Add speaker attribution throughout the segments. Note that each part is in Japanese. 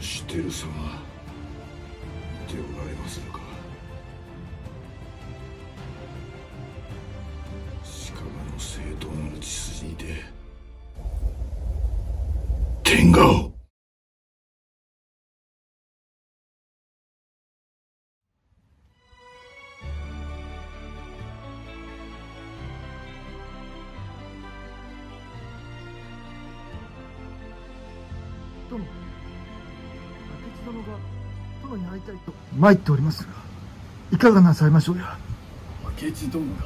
Speaker 1: 知ってる様見ておられまするか。鹿の正当なる血筋にて。天下を。
Speaker 2: 殿明智殿が殿に会いたいと参っておりますがいかがなさいましょうや。
Speaker 3: 明智殿が。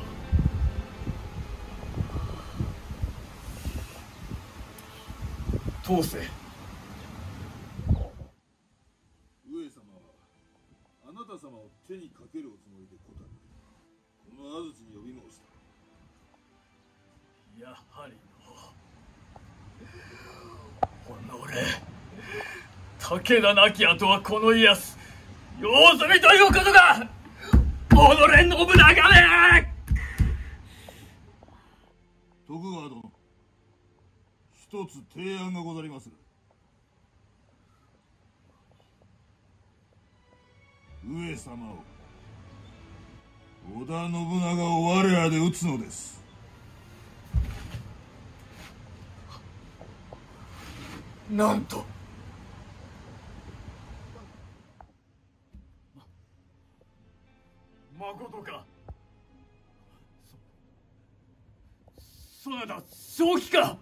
Speaker 3: 当世。
Speaker 1: 上様はあなた様を手にかけるおつもりで答えこの安土に呼び申した。
Speaker 3: やはりの。己武田亡き後はこの家康。用済みということが己信長め
Speaker 1: 徳川殿一つ提案がござりまする。上様を織田信長を我らで討つのです。
Speaker 3: なんとまことか。そそなた正気か。